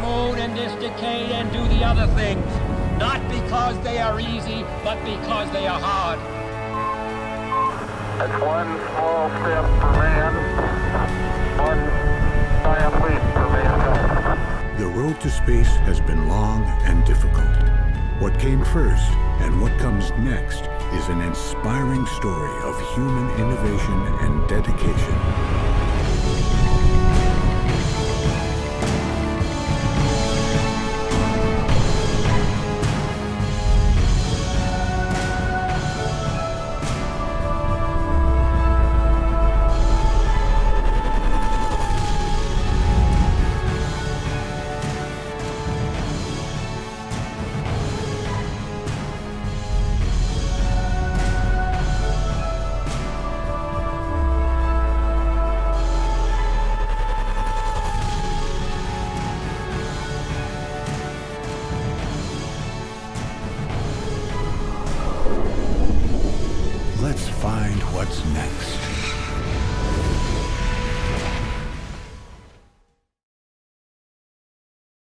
moon in this decade and do the other things. Not because they are easy, but because they are hard. It's one small step for man, one giant leap for mankind. The road to space has been long and difficult. What came first and what comes next is an inspiring story of human innovation and dedication. Let's find what's next.